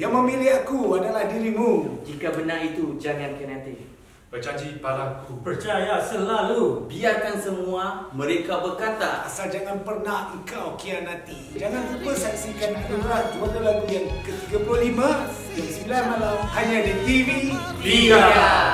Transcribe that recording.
Yang memilih aku adalah dirimu. Jika benar itu, jangan kinetik. Berjanji padaku. Percaya selalu. Biarkan semua mereka berkata. Asal jangan pernah engkau kianati. Jangan lupa saksikan Anugerah juara lagu yang ke-35 jam 9 malam hanya di TV. Tiga. Tiga.